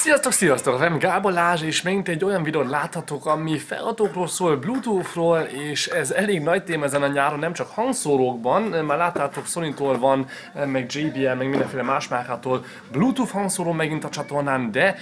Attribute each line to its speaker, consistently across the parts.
Speaker 1: Sziasztok, sziasztok! Rem Gábor Lázs, és megint egy olyan videót láthatok, ami feladatókról szól, Bluetoothról, és ez elég nagy téma ezen a nyáron, nem csak hangszórókban, már láttátok Sony-tól van, meg JBL, meg mindenféle más márkától Bluetooth hangszóró megint a csatornán, de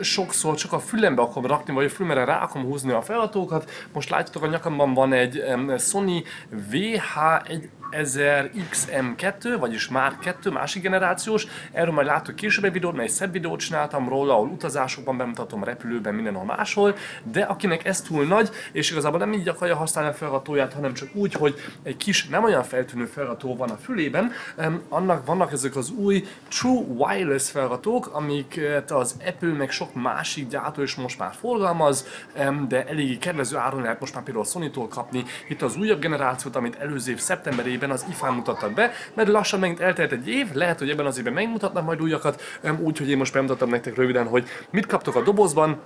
Speaker 1: sokszor csak a fülembe akarom rakni, vagy a fülemre rá akarom húzni a feladatókat. Most látjátok, a nyakamban van egy Sony VH1 1000XM2, vagyis már 2, másik generációs. Erről majd látok később egy videót, mert egy szebb videót csináltam róla, ahol utazásokban bemutatom, repülőben, mindenhol máshol. De akinek ez túl nagy, és igazából nem így akarja használni a felratóját, hanem csak úgy, hogy egy kis, nem olyan feltűnő felrató van a fülében, annak vannak ezek az új True Wireless felratók, amiket az Apple meg sok másik gyártó is most már forgalmaz, de eléggé kedvező áron lehet most már például Sony-tól kapni. Itt az újabb generációt, amit előző év szeptemberében évben az IFA mutattak be, mert lassan megint eltelt egy év, lehet, hogy ebben az évben megmutatnak majd újakat, úgyhogy én most bemutattam nektek röviden, hogy mit kaptok a dobozban,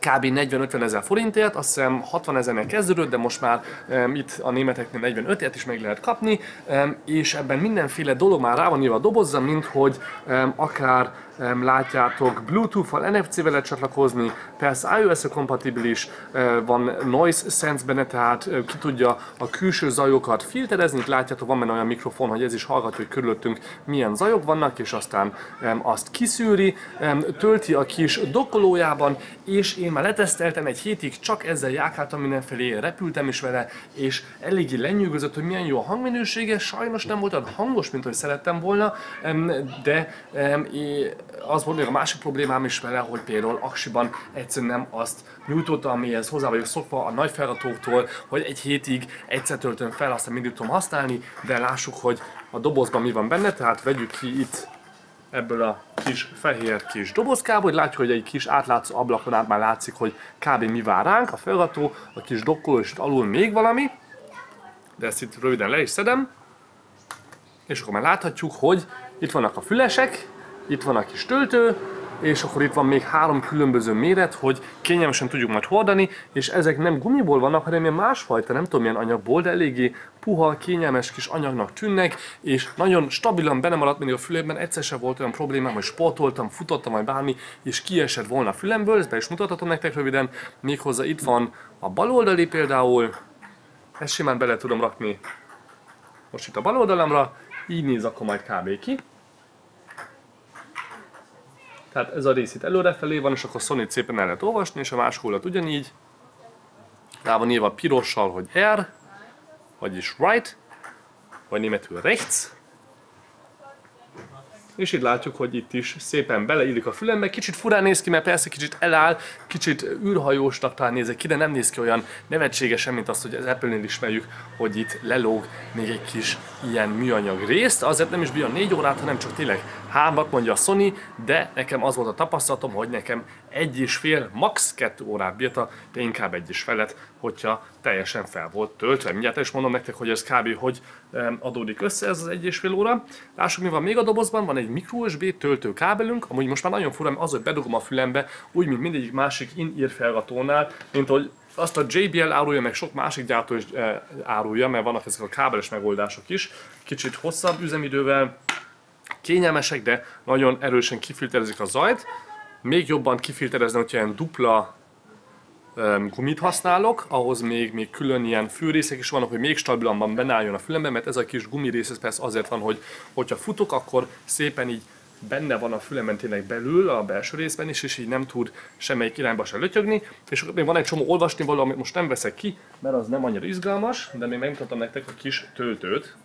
Speaker 1: kb. 40-50 ezer forintért, azt hiszem 60 ezernél kezdődött, de most már um, itt a németeknél 45 ért is meg lehet kapni, um, és ebben mindenféle dolog már rá van írva a dobozza, mint hogy um, akár látjátok, Bluetooth-val, NFC-vel lehet csatlakozni, persze ios kompatibilis, van Noise Sense benne, tehát ki tudja a külső zajokat filterezni, itt látjátok, van benne olyan mikrofon, hogy ez is hallgatja, hogy körülöttünk milyen zajok vannak, és aztán azt kiszűri, tölti a kis dokkolójában, és én már leteszteltem egy hétig, csak ezzel járkáltam mindenfelé, repültem is vele, és eléggé lenyűgözött, hogy milyen jó a hangminősége, sajnos nem volt olyan hangos, mint hogy szerettem volna, de az volt még a másik problémám is vele, hogy például aksiban egyszerűen nem azt nyújtotta, amihez hozzá vagyok szokva a nagy feladatóktól, hogy egy hétig egyszer töltöm fel, aztán mindig tudom használni, de lássuk, hogy a dobozban mi van benne, tehát vegyük ki itt ebből a kis fehér kis dobozkából, hogy látjuk, hogy egy kis átlátszó ablakon át már látszik, hogy kb. mi vár ránk, a felrató, a kis dokkoló és alul még valami, de ezt itt röviden le is szedem, és akkor már láthatjuk, hogy itt vannak a fülesek, itt van a kis töltő, és akkor itt van még három különböző méret, hogy kényelmesen tudjuk majd hordani, és ezek nem gumiból vannak, hanem ilyen másfajta, nem tudom milyen anyagból, de eléggé puha, kényelmes kis anyagnak tűnnek, és nagyon stabilan benne maradt mindig a fülében, egyszer sem volt olyan problémám, hogy sportoltam, futottam, vagy bármi, és kiesett volna a fülemből, ezt be is mutathatom nektek röviden, méghozzá itt van a bal oldali például, ezt simán bele tudom rakni most itt a bal oldalamra, így néz akkor majd kb. ki. Tehát ez a rész itt előrefelé van, és akkor Sony szépen el lehet olvasni, és a másik oldalt ugyanígy. Rá van írva pirossal, hogy R, vagyis right, vagy németül rechts, és itt látjuk, hogy itt is szépen beleillik a fülembe. Kicsit furán néz ki, mert persze kicsit eláll, kicsit űrhajósnak talán nézek ki, de nem néz ki olyan nevetségesen, mint azt, hogy az Apple-nél ismerjük, hogy itt lelóg még egy kis ilyen műanyag részt. Azért nem is bír a 4 órát, hanem csak tényleg hármat mondja a Sony, de nekem az volt a tapasztalatom, hogy nekem egy és fél, max. kettő órát bírta, de inkább egy és felet, hogyha teljesen fel volt töltve. Mindjárt is mondom nektek, hogy ez kb. hogy adódik össze ez az egy és fél óra. Lássuk, mi van még a dobozban, van egy micro USB töltőkábelünk, amúgy most már nagyon fura, az, hogy bedugom a fülembe, úgy, mint mindegyik másik in-ear felgatónál, mint hogy azt a JBL árulja, meg sok másik gyártó is árulja, mert vannak ezek a kábeles megoldások is, kicsit hosszabb üzemidővel, kényelmesek, de nagyon erősen kifilterezik a zajt. Még jobban kifilterezni, hogyha ilyen dupla um, gumit használok, ahhoz még, még külön ilyen fűrészek is vannak, hogy még stabilanban benne álljon a fülemben, mert ez a kis gumirész ez persze azért van, hogy hogyha futok, akkor szépen így benne van a fülemen tényleg belül, a belső részben is, és így nem tud semmelyik irányba se lötyögni. És akkor még van egy csomó olvasni való, amit most nem veszek ki, mert az nem annyira izgalmas, de még megmutatom nektek a kis töltőt,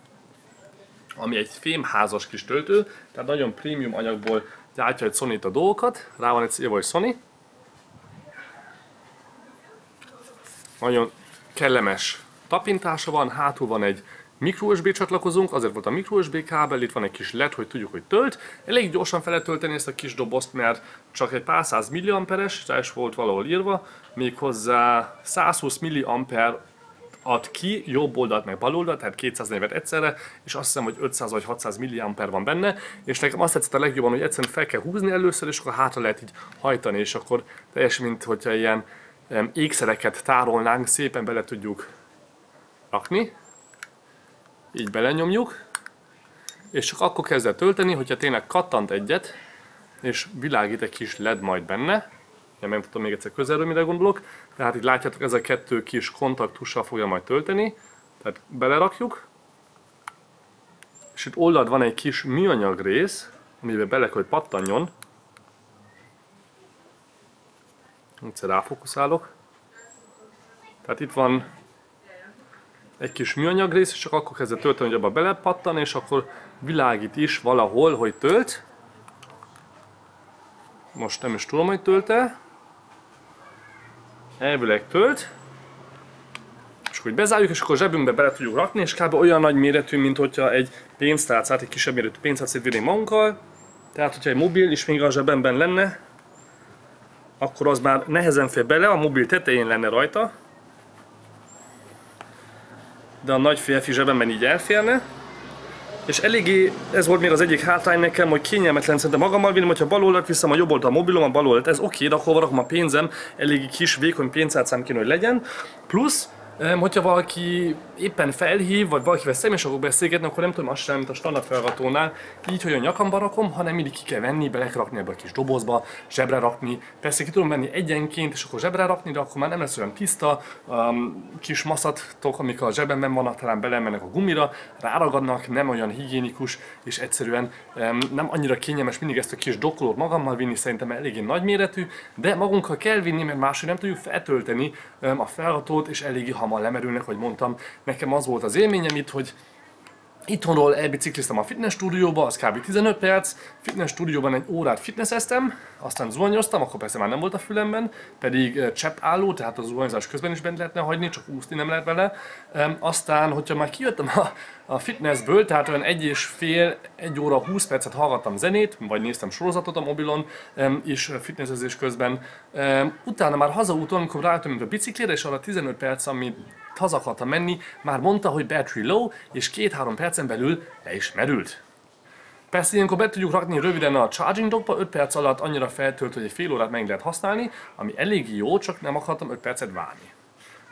Speaker 1: ami egy fémházas kis töltő, tehát nagyon prémium anyagból gyártja egy sony a dolgokat, rá van egy írva, Sony. Nagyon kellemes tapintása van, hátul van egy micro USB csatlakozónk, azért volt a micro USB kábel, itt van egy kis LED, hogy tudjuk, hogy tölt. Elég gyorsan fel tölteni ezt a kis dobozt, mert csak egy pár száz milliamperes, rá is volt valahol írva, méghozzá 120 milliamper ad ki, jobb oldalt meg bal oldalt, tehát 240 egyszerre, és azt hiszem, hogy 500 vagy 600 mAh van benne, és nekem azt tetszett a legjobban, hogy egyszerűen fel kell húzni először, és akkor hátra lehet így hajtani, és akkor teljesen, mint hogyha ilyen ékszereket tárolnánk, szépen bele tudjuk rakni, így belenyomjuk, és csak akkor kezd el tölteni, hogyha tényleg kattant egyet, és világít egy kis LED majd benne. Ja, megmutatom még egyszer közelről, mire gondolok. Tehát itt látjátok, ez a kettő kis kontaktussal fogja majd tölteni. Tehát belerakjuk. És itt oldalt van egy kis műanyag rész, amiben bele kell, hogy pattanjon. Egyszer ráfokuszálok. Tehát itt van egy kis műanyag rész, és csak akkor kezdve tölteni, hogy abba belepattan, és akkor világít is valahol, hogy tölt. Most nem is tudom, hogy tölt-e. Elvileg tölt. És akkor bezárjuk, és akkor zsebünkbe bele tudjuk rakni, és kb. olyan nagy méretű, mint hogyha egy pénztárcát, egy kisebb méretű pénztárcát vinnénk magunkkal. Tehát, hogyha egy mobil is még a zsebemben lenne, akkor az már nehezen fér bele, a mobil tetején lenne rajta, de a nagy férfi zsebemben így elférne. És eléggé, ez volt még az egyik hátrány nekem, hogy kényelmetlen szerintem magammal vinni, hogyha bal oldalt viszem a jobb oldalt a mobilom, a bal oldalt, ez oké, de akkor rakom a pénzem, eléggé kis, vékony pénzátszám kéne, hogy legyen. Plusz, Hogyha valaki éppen felhív, vagy valakivel személyes akarok beszélgetni, akkor nem tudom azt sem, mint a standard felratónál, így, hogy a nyakamba rakom, hanem mindig ki kell venni, bele kell rakni ebbe a kis dobozba, zsebre rakni. Persze ki tudom venni egyenként, és akkor zsebre rakni, de akkor már nem lesz olyan tiszta. Um, kis maszatok, amik a zsebemben vannak, talán belemennek a gumira, ráragadnak, nem olyan higiénikus, és egyszerűen um, nem annyira kényelmes mindig ezt a kis dokkolót magammal vinni, szerintem eléggé nagyméretű, de magunkkal kell vinni, mert máshogy nem tudjuk feltölteni um, a felratót, és eléggé hamar lemerülnek, hogy mondtam, nekem az volt az élményem itt, hogy Itthonról elbicikliztem a fitness stúdióba, az kb. 15 perc, fitness stúdióban egy órát fitnesseztem, aztán zuhanyoztam, akkor persze már nem volt a fülemben, pedig csepp álló, tehát a zuhanyozás közben is bent lehetne hagyni, csak úszni nem lehet vele. Aztán, hogyha már kijöttem a, a fitnessből, tehát olyan egy és fél, egy óra 20 percet hallgattam zenét, vagy néztem sorozatot a mobilon, és fitnessezés közben. Utána már hazaúton, amikor rájöttem a biciklére, és arra 15 perc, amit haza akartam menni, már mondta, hogy battery low, és 2-3 percen belül le is merült. Persze ilyenkor be tudjuk rakni röviden a charging dockba, 5 perc alatt annyira feltölt, hogy egy fél órát meg lehet használni, ami elég jó, csak nem akartam 5 percet várni.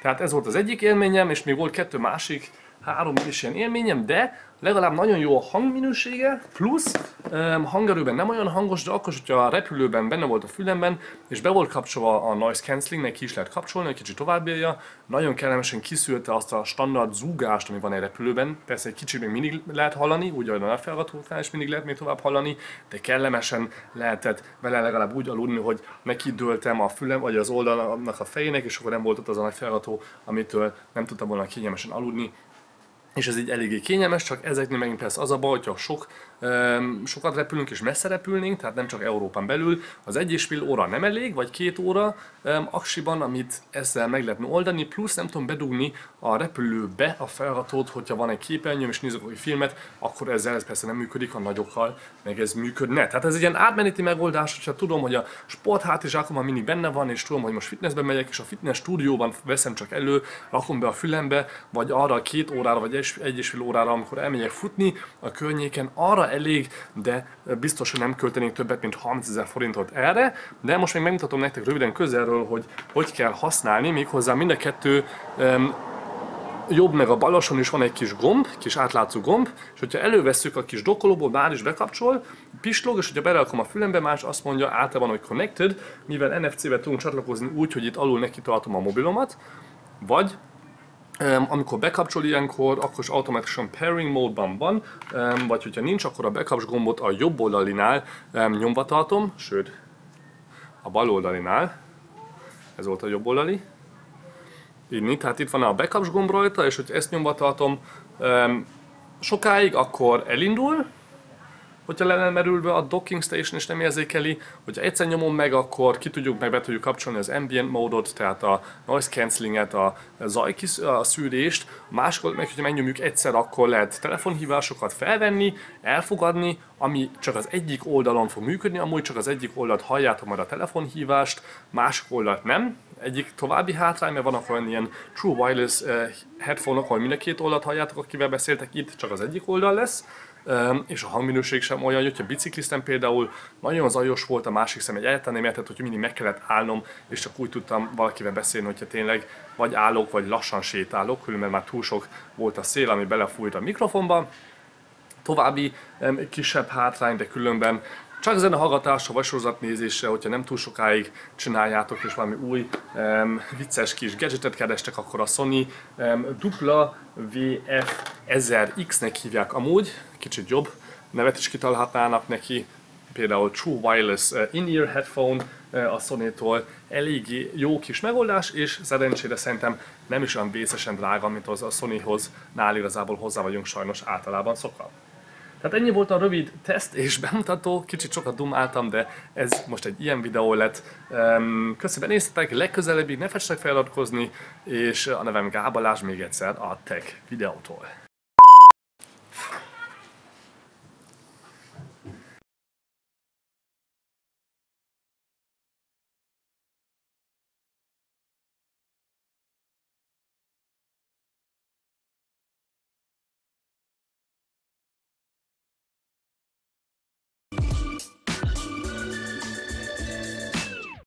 Speaker 1: Tehát ez volt az egyik élményem, és még volt kettő másik, három ilyen élményem, de legalább nagyon jó a hangminősége, plusz um, hangerőben nem olyan hangos, de akkor, hogyha a repülőben benne volt a fülemben, és be volt kapcsolva a noise cancelling, neki is lehet kapcsolni, egy kicsit továbbélja, nagyon kellemesen kiszűrte azt a standard zúgást, ami van egy repülőben, persze egy kicsit még mindig lehet hallani, úgy, ahogy a felgatóknál is mindig lehet még tovább hallani, de kellemesen lehetett vele legalább úgy aludni, hogy neki dőltem a fülem, vagy az oldalnak a fejének, és akkor nem volt ott az a nagy felgató, amitől nem tudtam volna kényelmesen aludni, és ez így eléggé kényelmes, csak ezeknél megint persze az a baj, hogyha sok, um, sokat repülünk és messze repülnénk, tehát nem csak Európán belül, az egy és fél óra nem elég, vagy két óra um, aksiban, amit ezzel meg lehetne oldani, plusz nem tudom bedugni a repülőbe a felratót, hogyha van egy képernyőm és nézek egy filmet, akkor ezzel ez persze nem működik, a nagyokkal meg ez működne. Tehát ez egy ilyen átmeneti megoldás, hogyha tudom, hogy a sporthátizsákom mindig benne van, és tudom, hogy most fitnessbe megyek, és a fitness stúdióban veszem csak elő, rakom be a fülembe, vagy arra a két órára, vagy egy, egy és fél órára, amikor elmegyek futni a környéken, arra elég, de biztos, hogy nem költenék többet, mint 30 ezer forintot erre, de most még megmutatom nektek röviden közelről, hogy hogy kell használni, méghozzá mind a kettő um, jobb meg a balason is van egy kis gomb, kis átlátszó gomb, és hogyha elővesszük a kis dokkolóból, már is bekapcsol, pislog, és hogyha belerakom a fülembe, más azt mondja általában, hogy connected, mivel NFC-be tudunk csatlakozni úgy, hogy itt alul neki tartom a mobilomat, vagy amikor bekapcsol ilyenkor, akkor is automatikusan pairing módban van, vagy hogyha nincs, akkor a bekaps gombot a jobb oldalinál nyomva tartom, sőt a bal oldalinál, ez volt a jobb oldali, így, tehát itt van a backups gomb rajta, és hogy ezt nyomva tartom sokáig, akkor elindul, hogyha le nem merül be a docking station és nem érzékeli, hogyha egyszer nyomom meg, akkor ki tudjuk meg be tudjuk kapcsolni az ambient módot, tehát a noise cancellinget, a zajkis, a szűrést, máskor meg, hogyha megnyomjuk egyszer, akkor lehet telefonhívásokat felvenni, elfogadni, ami csak az egyik oldalon fog működni, amúgy csak az egyik oldalt halljátok majd a telefonhívást, másik oldalt nem. Egyik további hátrány, mert vannak olyan ilyen True Wireless uh, headphone-ok, ahol mind a két oldalt halljátok, akivel beszéltek, itt csak az egyik oldal lesz és a hangminőség sem olyan, hogyha bicikliztem például, nagyon zajos volt, a másik szem egy egyáltalán nem értett, hogy mindig meg kellett állnom, és csak úgy tudtam valakivel beszélni, hogyha tényleg vagy állok, vagy lassan sétálok, különben már túl sok volt a szél, ami belefújt a mikrofonba. További kisebb hátrány, de különben csak zenehallgatásra vagy sorozatnézésre, hogyha nem túl sokáig csináljátok és valami új um, vicces kis gadgetet kerestek, akkor a Sony um, dupla VF 1000X-nek hívják amúgy, kicsit jobb nevet is kitalálhatnának neki, például True Wireless uh, In-Ear Headphone uh, a Sony-tól, eléggé jó kis megoldás, és szerencsére szerintem nem is olyan vészesen drága, mint az a Sonyhoz, nál igazából hozzá vagyunk sajnos általában szokva. Tehát ennyi volt a rövid teszt és bemutató, kicsit sokat dumáltam, de ez most egy ilyen videó lett. Köszönöm, néztetek, legközelebbig ne fessenek feliratkozni, és a nevem Gábalás még egyszer a Tech videótól.